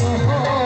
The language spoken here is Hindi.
मारा